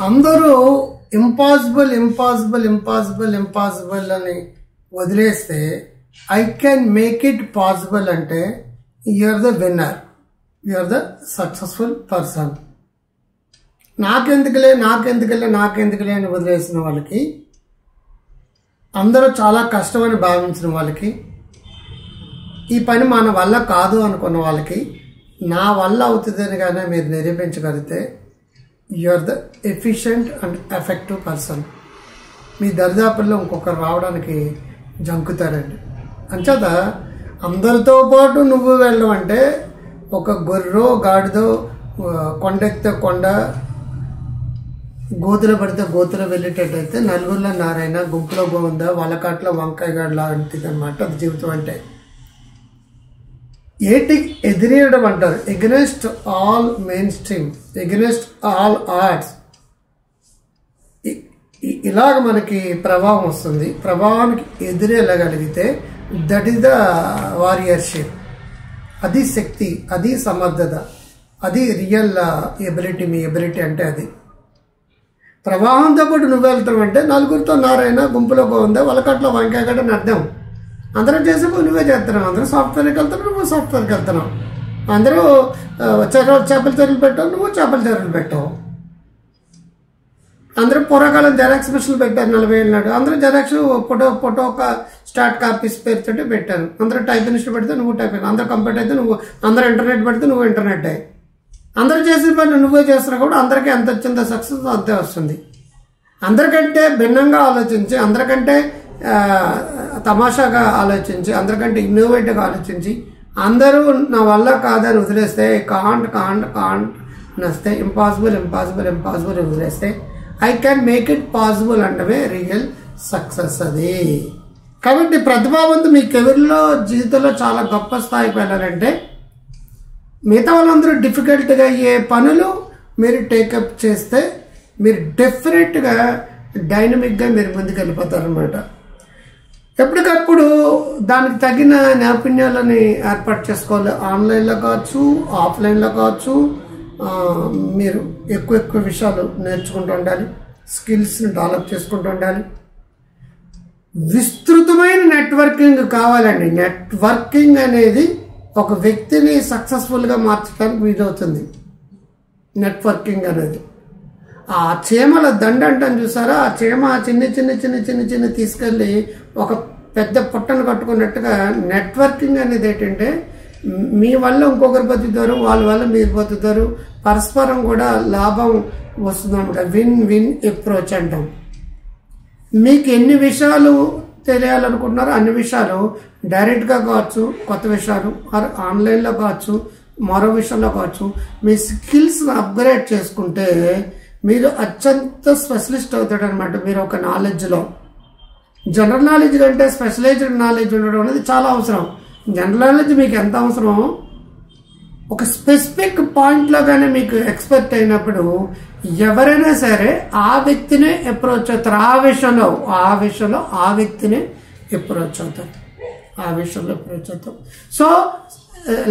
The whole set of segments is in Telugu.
అందరూ ఇంపాసిబుల్ ఇంపాసిబుల్ ఇంపాసిబుల్ ఇంపాసిబుల్ అని వదిలేస్తే I can make it possible అంటే you're the winner you're the successful person నాకెందుకులే నాకెందుకులే నాకెందుకులే అని వదిలేసిన వాళ్ళకి అందరూ చాలా కష్టమని భావించిన వాళ్ళకి ఈ పని మన వల్ల కాదు అనుకున్న వాళ్ళకి నా వల్ల అవుతుందని కానీ మీరు నిరూపించగలిగితే are the efficient and effective person మీ దరిదాపుల్లో ఇంకొకరు రావడానికి జంకుతారండి. అంచేత అందరితో పాటు నువ్వు వెళ్ళడం అంటే ఒక గొర్రో గాడిదో ఆ, కొండెక్కితే కొండ గోతులు పడితే గోతులో వెళ్ళేటట్టయితే నలుగురిలో నారాయణ గుంపులో గోవింద వలకాట్లో వంకాయ గాడు లాంటిది అనమాట అది జీవితం అంటే. ఏటిక్ ఎదిరేయడం అంటారు. Against all mainstream against all odds ఇలాగ మనకి ప్రభావం వస్తుంది. ప్రభావానికి ఎదురెళ్ళగలిగితే దట్ ఈస్ ద వారియర్షిప్ అది శక్తి అది సమర్థత అది రియల్ ఎబిలిటీ uh, మీ ఎబిలిటీ అంటే అది. ప్రవాహంతో పాటు నువ్వు వెళ్తావు అంటే నలుగురితో నారాయణ గుంపులో ఉందా వలకట్లో వంకాయ కట్టని అర్థం అందరం చేసే పని నువ్వే చేస్తున్నావు. అందరూ సాఫ్ట్వేర్కి వెళ్తున్నావు నువ్వు సాఫ్ట్వేర్కి వెళ్తున్నావు. అందరూ ఆ, చేపల చేపల చెరువులు పెట్టావు నువ్వు చేపల చెరువులు పెట్టావు. అందరూ పూర్వకాలం జెరాక్స్ మిషన్లు పెట్టారు నలభై ఏళ్ళ నాడు. అందరూ జెరాక్స్ ఫోటో ఫోటో ఒక స్టార్ట్ కాపీస్ పేరుతోటి పెట్టారు. అందరూ టైప్ పెడితే నువ్వు టైప్ అందరూ కంప్యూటర్ అయితే నువ్వు అందరూ ఇంటర్నెట్ పెడితే నువ్వు ఇంటర్నెట్ అయ్యి అందరూ చేసిన పని నువ్వే చేస్తున్నా కూడా అందరికీ ఎంత వచ్చిందో సక్సెస్ అంతే వస్తుంది. అందరికంటే భిన్నంగా ఆలోచించి అందరికంటే తమాషాగా ఆలోచించి అందరికంటే ఇన్నోవేటివ్గా ఆలోచించి అందరూ నా వల్ల కాదని వదిలేస్తే కాంట్ కాంట్ కాంట్ అని వస్తే ఇంపాసిబుల్ ఇంపాసిబుల్ ఇంపాసిబుల్ వదిలేస్తే I can make it possible అంటే రియల్ సక్సెస్ అది. కాబట్టి ప్రతిభావంతు మీ కెరీర్లో జీవితంలో చాలా గొప్ప స్థాయికి వెళ్ళాలంటే మిగతా వాళ్ళందరూ డిఫికల్ట్గా అయ్యే పనులు మీరు టేకప్ చేస్తే మీరు డెఫినెట్గా డైనమిక్గా మీరు ముందుకు వెళ్ళిపోతారు అనమాట ఎప్పటికప్పుడు దానికి తగిన నైపుణ్యాలని ఏర్పాటు చేసుకోవాలి. ఆన్లైన్లో కావచ్చు ఆఫ్లైన్లో కావచ్చు మీరు ఎక్కువ ఎక్కువ విషయాలు నేర్చుకుంటూ ఉండాలి. స్కిల్స్ని డెవలప్ చేసుకుంటూ ఉండాలి. విస్తృతమైన నెట్వర్కింగ్ కావాలండి. నెట్వర్కింగ్ అనేది ఒక వ్యక్తిని సక్సెస్ఫుల్గా మార్చడానికి వీలవుతుంది. నెట్వర్కింగ్ అనేది. ఆ చీమల దండ అంటాను చూసారా? ఆ చీమ చిన్న చిన్న చిన్న చిన్న చిన్న తీసుకెళ్ళి ఒక పెద్ద పుట్టను కట్టుకున్నట్టుగా నెట్వర్కింగ్ అనేది ఏంటంటే మీ వల్ల ఇంకొకరు బతుకుతారు వాళ్ళ వల్ల మీరు బతుకుతారు. పరస్పరం కూడా లాభం వస్తుంది అనమాట విన్ విన్ అప్రోచ్ అంటాం. మీకు ఎన్ని విషయాలు తెలియాలనుకుంటున్నారో అన్ని విషయాలు డైరెక్ట్గా కావచ్చు కొత్త విషయాలు ఆర్ ఆన్లైన్లో కావచ్చు మరో విషయంలో కావచ్చు మీ స్కిల్స్ని అప్గ్రేడ్ చేసుకుంటే మీరు అత్యంత స్పెషలిస్ట్ అవుతాడనమాట మీరు ఒక నాలెడ్జ్లో జనరల్ నాలెడ్జ్ కంటే స్పెషలైజ్డ్ నాలెడ్జ్ ఉండడం అనేది చాలా అవసరం. జనరల్ నాలెడ్జ్ మీకు ఎంత అవసరమో ఒక స్పెసిఫిక్ పాయింట్లో కానీ మీకు ఎక్స్పెక్ట్ అయినప్పుడు ఎవరైనా సరే ఆ వ్యక్తినే అప్రోచ్ అవుతారు. ఆ విషయంలో ఆ విషయంలో ఆ వ్యక్తినే అప్రోచ్ అవుతారు. ఆ విషయంలో అప్రోచ్ అవుతాం సో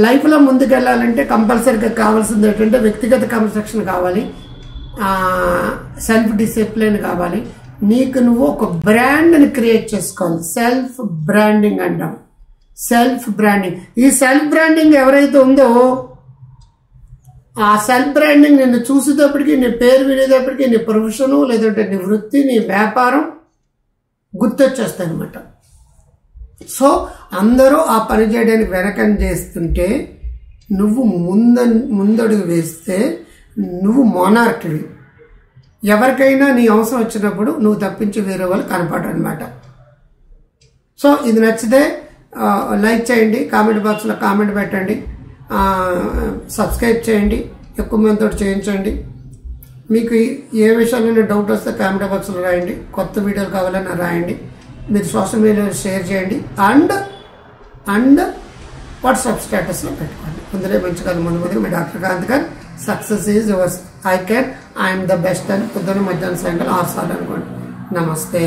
లైఫ్లో ముందుకెళ్ళాలంటే కంపల్సరీగా కావాల్సింది ఏంటంటే వ్యక్తిగత క్రమశిక్షణ కావాలి. సెల్ఫ్ డిసిప్లిన్ కావాలి. నీకు నువ్వు ఒక బ్రాండ్ని క్రియేట్ చేసుకోవాలి. సెల్ఫ్ బ్రాండింగ్ అంటాం. సెల్ఫ్ బ్రాండింగ్ ఈ సెల్ఫ్ బ్రాండింగ్ ఎవరైతే ఉందో ఆ సెల్ఫ్ బ్రాండింగ్ నిన్ను చూసేటప్పటికి నీ పేరు వినేటప్పటికి నీ ప్రొఫెషను లేదంటే నీ వృత్తి నీ వ్యాపారం గుర్తొచ్చేస్తాయి అనమాట సో అందరూ ఆ పని చేయడానికి వెనకని చేస్తుంటే నువ్వు ముంద ముందడుగు వేస్తే నువ్వు మోనార్క్వి ఎవరికైనా నీ అవసరం వచ్చినప్పుడు నువ్వు తప్పించి వేరే వాళ్ళు కనపడనమాట సో ఇది నచ్చితే లైక్ చేయండి కామెంట్ బాక్స్లో కామెంట్ పెట్టండి సబ్స్క్రైబ్ చేయండి ఎక్కువ మందితో చేయించండి. మీకు ఏ విషయాలైనా డౌట్ వస్తే కామెంట్ బాక్స్లో రాయండి కొత్త వీడియోలు కావాలన్నా రాయండి మీరు సోషల్ మీడియాలో షేర్ చేయండి అండ్ అండ్ వాట్సాప్ స్టేటస్లో పెట్టుకోండి. ముందరే కాదు ముందు ముందుగా మీ డాక్టర్ కాంత్ గారు success is yours. I can I'm the best అని పొద్దున్న మధ్యాహ్నం సాయంకాలం ఆరు సార్లు అనుకోండి. నమస్తే.